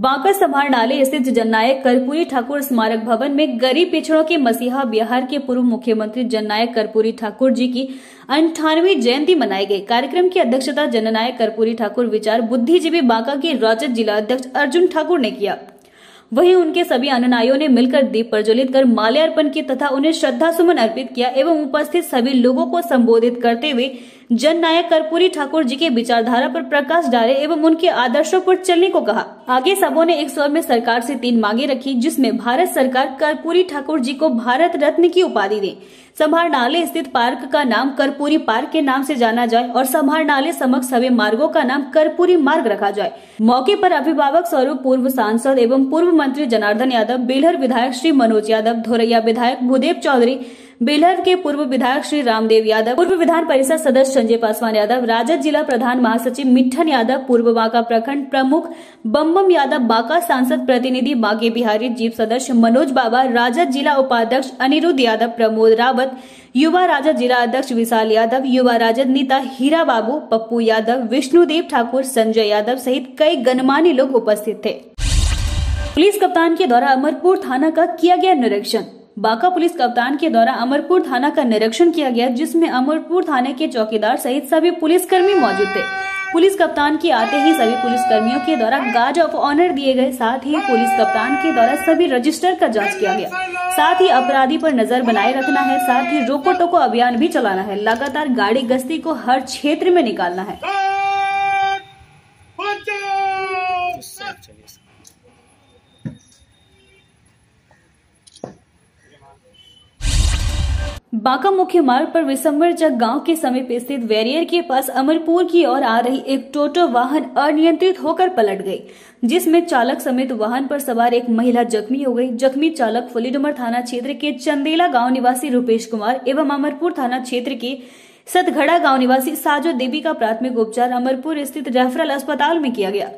बांका समाहरणालय स्थित जननायक कर्पूरी ठाकुर स्मारक भवन में गरीब पिछड़ों के मसीहा बिहार के पूर्व मुख्यमंत्री जननायक कर्पूरी ठाकुर जी की अंठानवी जयंती मनाई गई। कार्यक्रम की अध्यक्षता जननायक कर्पूरी ठाकुर, विचार बुद्धिजीवी बांका के राजद जिला अध्यक्ष अर्जुन ठाकुर ने किया। वहीं उनके सभी अनुनायियों ने मिलकर दीप प्रज्वलित कर माल्यार्पण की तथा उन्हें श्रद्धा सुमन अर्पित किया एवं उपस्थित सभी लोगों को संबोधित करते हुए जन नायक कर्पूरी ठाकुर जी के विचारधारा पर प्रकाश डाले एवं उनके आदर्शों पर चलने को कहा। आगे सबों ने एक स्वर में सरकार से तीन मांगे रखी, जिसमें भारत सरकार कर्पूरी ठाकुर जी को भारत रत्न की उपाधि दे। समाहरणालय स्थित पार्क का नाम कर्पूरी पार्क के नाम से जाना जाए और समाहरणालय समक्ष सभी मार्गों का नाम कर्पूरी मार्ग रखा जाए। मौके पर अभिभावक स्वरूप पूर्व सांसद एवं पूर्व मंत्री जनार्दन यादव, बेलहर विधायक श्री मनोज यादव, धोरैया विधायक भूदेव चौधरी बेलहर के पूर्व विधायक श्री रामदेव यादव, पूर्व विधान परिषद सदस्य संजय पासवान यादव, राजद जिला प्रधान महासचिव मिठन यादव, पूर्व बांका प्रखंड प्रमुख बम्बम यादव, बांका सांसद प्रतिनिधि बागे बिहारी, जीप सदस्य मनोज बाबा, राजद जिला उपाध्यक्ष अनिरुद्ध यादव, प्रमोद रावत, युवा राजद जिला अध्यक्ष विशाल यादव, युवा राजद नेता हीरा बाबू, पप्पू यादव, विष्णुदेव ठाकुर, संजय यादव सहित कई गणमान्य लोग उपस्थित थे। पुलिस कप्तान के द्वारा अमरपुर थाना का किया गया निरीक्षण। बांका पुलिस कप्तान के द्वारा अमरपुर थाना का निरीक्षण किया गया, जिसमें अमरपुर थाने के चौकीदार सहित सभी पुलिसकर्मी मौजूद थे। पुलिस कप्तान के आते ही सभी पुलिस कर्मियों के द्वारा गार्ड ऑफ़ ऑनर दिए गए, साथ ही पुलिस कप्तान के द्वारा सभी रजिस्टर का जाँच किया गया। साथ ही अपराधी पर नज़र बनाए रखना है, साथ ही रोको टोको अभियान भी चलाना है। लगातार गाड़ी गश्ती को हर क्षेत्र में निकालना है। बांका मुख्य मार्ग पर विसम्बर चक गाँव के समीप स्थित वेरियर के पास अमरपुर की ओर आ रही एक टोटो वाहन अनियंत्रित होकर पलट गई, जिसमें चालक समेत वाहन पर सवार एक महिला जख्मी हो गई। जख्मी चालक फुलीडुमर थाना क्षेत्र के चंदेला गाँव निवासी रूपेश कुमार एवं अमरपुर थाना क्षेत्र के सतगढ़ा गाँव निवासी साजो देवी का प्राथमिक उपचार अमरपुर स्थित रेफरल अस्पताल में किया गया।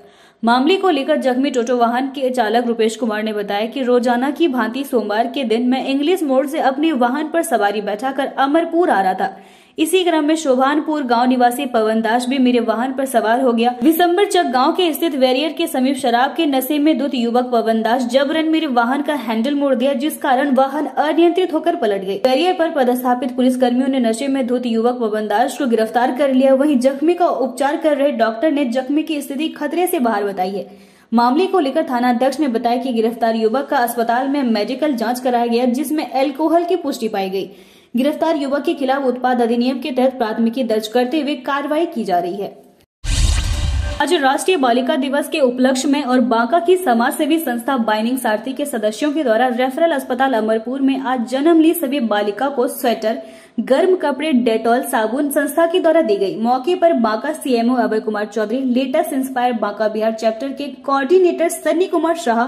मामले को लेकर जख्मी टोटो वाहन के चालक रुपेश कुमार ने बताया कि रोज़ाना की भांति सोमवार के दिन मैं इंग्लिश मोड़ से अपने वाहन पर सवारी बैठाकर अमरपुर आ रहा था। इसी क्रम में शोभानपुर गाँव निवासी पवन दास भी मेरे वाहन पर सवार हो गया। विसम्बर चक गाँव के स्थित वेरियर के समीप शराब के नशे में दुत युवक पवन दास जबरन मेरे वाहन का हैंडल मोड़ दिया, जिस कारण वाहन अनियंत्रित होकर पलट गई वेरियर पर पदस्थापित पुलिस कर्मियों ने नशे में धुत युवक पवन दास को गिरफ़्तार कर लिया। वही जख्मी का उपचार कर रहे डॉक्टर ने जख्मी की स्थिति खतरे ऐसी बाहर बताई है। मामले को लेकर थाना अध्यक्ष ने बताया कि गिरफ़्तार युवक का अस्पताल में मेडिकल जाँच कराया गया, जिसमें एल्कोहल की पुष्टि पाई गई। गिरफ़्तार युवक के खिलाफ उत्पाद अधिनियम के तहत प्राथमिकी दर्ज करते हुए कार्रवाई की जा रही है। आज राष्ट्रीय बालिका दिवस के उपलक्ष्य में और बांका की समाज सेवी संस्था बाइनिंग सारथी के सदस्यों के द्वारा रेफरल अस्पताल अमरपुर में आज जन्म ली सभी बालिका को स्वेटर, गर्म कपड़े, डेटॉल, साबुन संस्था के द्वारा दी गई। मौके पर Banka CMO Abhay Kumar Chaudhary, latest inspire Banka Bihar chapter के कोऑर्डिनेटर सन्नी कुमार शाह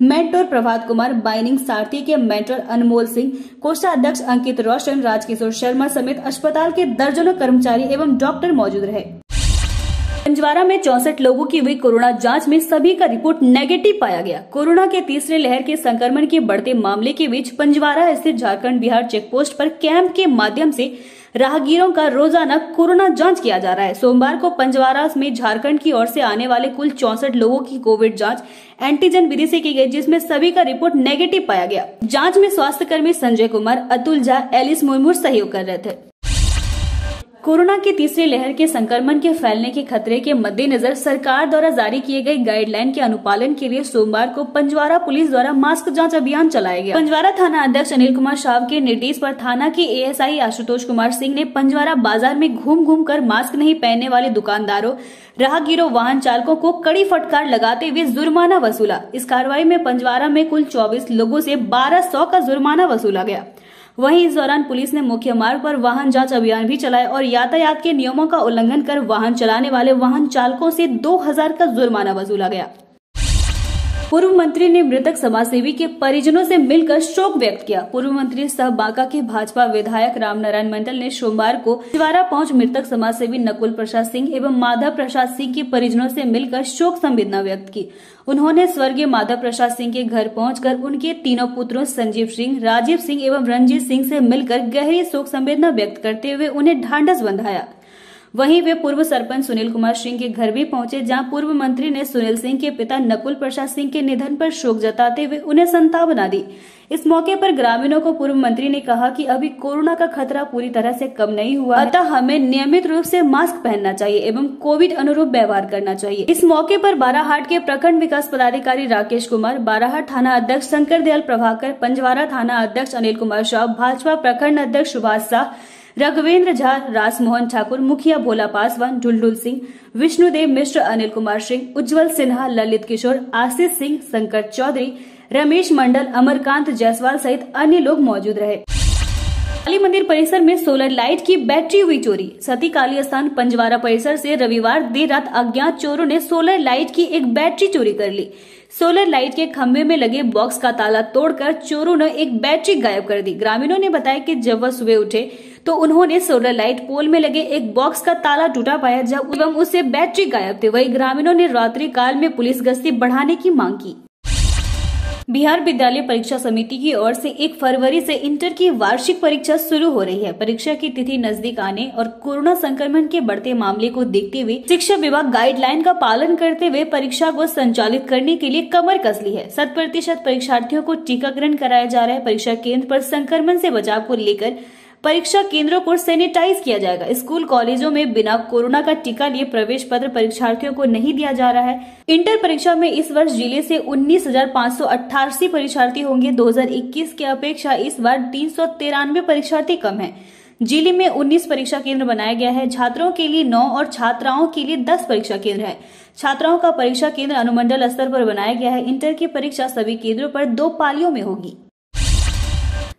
मेंटोर प्रभात कुमार, बाइनिंग सारथी के मेंटर अनमोल सिंह कोषाध्यक्ष अंकित रोशन, राजकिशोर शर्मा समेत अस्पताल के दर्जनों कर्मचारी एवं डॉक्टर मौजूद रहे। पंजवारा में चौसठ लोगों की हुई कोरोना जाँच में सभी का रिपोर्ट नेगेटिव पाया गया। कोरोना के तीसरे लहर के संक्रमण के बढ़ते मामले के बीच पंजवारा स्थित झारखंड बिहार चेक पोस्ट पर कैंप के माध्यम से राहगीरों का रोज़ाना कोरोना जाँच किया जा रहा है। सोमवार को पंजवारा में झारखंड की ओर से आने वाले कुल चौसठ लोगों की कोविड जाँच एंटीजन विधि से की गई, जिसमें सभी का रिपोर्ट नेगेटिव पाया गया। जाँच में स्वास्थ्य कर्मी संजय कुमार, अतुल झा, एलिस मुर्मू सहयोग कर रहे थे। कोरोना की तीसरी लहर के संक्रमण के फैलने के खतरे के मद्देनजर सरकार द्वारा जारी किए गए गाइडलाइन के अनुपालन के लिए सोमवार को पंजवारा पुलिस द्वारा मास्क जाँच अभियान चलाया गया। पंजवारा थाना अध्यक्ष अनिल कुमार शाह के निर्देश पर थाना के एएसआई आशुतोष कुमार सिंह ने पंजवारा बाज़ार में घूम घूम कर मास्क नहीं पहनने वाले दुकानदारों, राहगीरों, वाहन चालकों को कड़ी फटकार लगाते हुए जुर्माना वसूला। इस कार्रवाई में पंजवारा में कुल चौबीस लोगों से बारह का जुर्माना वसूला गया। वहीं इस दौरान पुलिस ने मुख्य मार्ग पर वाहन जाँच अभियान भी चलाया और यातायात के नियमों का उल्लंघन कर वाहन चलाने वाले वाहन चालकों से 2000 का जुर्माना वसूला गया। पूर्व मंत्री ने मृतक समाजसेवी के परिजनों से मिलकर शोक व्यक्त किया। पूर्व मंत्री सह बांका के भाजपा विधायक रामनारायण मंडल ने सोमवार को द्वारा पहुँच मृतक समाजसेवी नकुल प्रसाद सिंह एवं माधव प्रसाद सिंह के परिजनों से मिलकर शोक संवेदना व्यक्त की। उन्होंने स्वर्गीय माधव प्रसाद सिंह के घर पहुंचकर उनके तीनों पुत्रों संजीव सिंह, राजीव सिंह एवं रंजीत सिंह से मिलकर गहरी शोक संवेदना व्यक्त करते हुए उन्हें ढांढस बंधाया। वहीं वे पूर्व सरपंच सुनील कुमार सिंह के घर भी पहुँचे, जहाँ पूर्व मंत्री ने सुनील सिंह के पिता नकुल प्रसाद सिंह के निधन पर शोक जताते हुए उन्हें संतावना दी। इस मौके पर ग्रामीणों को पूर्व मंत्री ने कहा कि अभी कोरोना का खतरा पूरी तरह से कम नहीं हुआ अतः हमें नियमित रूप से मास्क पहनना चाहिए एवं कोविड अनुरूप व्यवहार करना चाहिए। इस मौके पर बाराहाट के प्रखंड विकास पदाधिकारी राकेश कुमार, बाराहाट थाना अध्यक्ष शंकर दयाल प्रभाकर पंजवारा थाना अध्यक्ष अनिल कुमार शाह, भाजपा प्रखंड अध्यक्ष सुभाष शाह रघुवेंद्र झा, राजमोहन ठाकुर, मुखिया भोला पासवान ढुलढुल सिंह, विष्णुदेव मिश्र, अनिल कुमार सिंह, उज्जवल सिन्हा, ललित किशोर, आशीष सिंह, शंकर चौधरी, रमेश मंडल, अमरकांत जायसवाल सहित अन्य लोग मौजूद रहे। काली मंदिर परिसर में सोलर लाइट की बैटरी हुई चोरी। सती काली स्थान पंजवारा परिसर से रविवार देर रात अज्ञात चोरों ने सोलर लाइट की एक बैटरी चोरी कर ली। सोलर लाइट के खंभे में लगे बॉक्स का ताला तोड़कर चोरों ने एक बैटरी गायब कर दी। ग्रामीणों ने बताया कि जब वह सुबह उठे तो उन्होंने सोलर लाइट पोल में लगे एक बॉक्स का ताला टूटा पाया, जब एवं उससे बैटरी गायब थे। वही ग्रामीणों ने रात्रि काल में पुलिस गश्ती बढ़ाने की मांग की। बिहार विद्यालय परीक्षा समिति की ओर से एक फरवरी से इंटर की वार्षिक परीक्षा शुरू हो रही है। परीक्षा की तिथि नज़दीक आने और कोरोना संक्रमण के बढ़ते मामले को देखते हुए शिक्षा विभाग गाइडलाइन का पालन करते हुए परीक्षा को संचालित करने के लिए कमर कस ली है। शत प्रतिशत परीक्षार्थियों को टीकाकरण कराया जा रहा है। परीक्षा केंद्र आरोप संक्रमण ऐसी बचाव को लेकर परीक्षा केंद्रों को सैनिटाइज किया जाएगा। स्कूल कॉलेजों में बिना कोरोना का टीका लिए प्रवेश पत्र परीक्षार्थियों को नहीं दिया जा रहा है। इंटर परीक्षा में इस वर्ष ज़िले से उन्नीस परीक्षार्थी होंगे। 2021 के अपेक्षा इस बार तीन सौ तिरानवे परीक्षार्थी कम है। ज़िले में 19 परीक्षा केंद्र बनाया गया है। छात्रों के लिए 9 और छात्राओं के लिए 10 परीक्षा केंद्र है। छात्राओं का परीक्षा केंद्र अनुमंडल स्तर पर बनाया गया है। इंटर की परीक्षा सभी केंद्रों पर दो पालियों में होगी।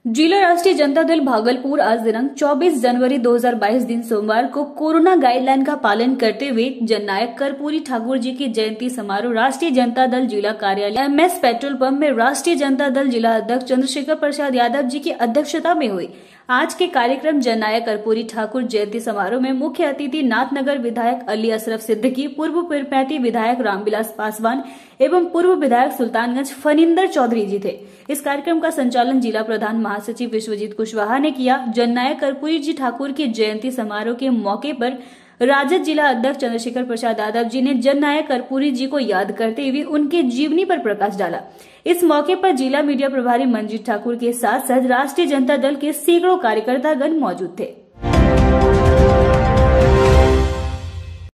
जिला राष्ट्रीय जनता दल भागलपुर आज दिनांक 24 जनवरी 2022 दिन सोमवार को कोरोना गाइडलाइन का पालन करते हुए जननायक कर्पूरी ठाकुर जी की जयंती समारोह राष्ट्रीय जनता दल जिला कार्यालय एम एस पेट्रोल पंप में राष्ट्रीय जनता दल जिला अध्यक्ष चंद्रशेखर प्रसाद यादव जी की अध्यक्षता में हुई। आज के कार्यक्रम जननायक कर्पूरी ठाकुर जयंती समारोह में मुख्य अतिथि नाथनगर विधायक अली अशरफ सिद्दकी, पूर्व पिरपैती विधायक रामविलास पासवान एवं पूर्व विधायक सुल्तानगंज फनिंदर चौधरी जी थे। इस कार्यक्रम का संचालन जिला प्रधान महासचिव विश्वजीत कुशवाहा ने किया। जननायक कर्पूरी जी ठाकुर की जयंती समारोह के मौके पर राजद जिला अध्यक्ष चंद्रशेखर प्रसाद यादव जी ने जन नायक कर्पूरी जी को याद करते हुए उनके जीवनी पर प्रकाश डाला। इस मौके पर जिला मीडिया प्रभारी मंजीत ठाकुर के साथ साथ राष्ट्रीय जनता दल के सैकड़ों कार्यकर्तागण मौजूद थे।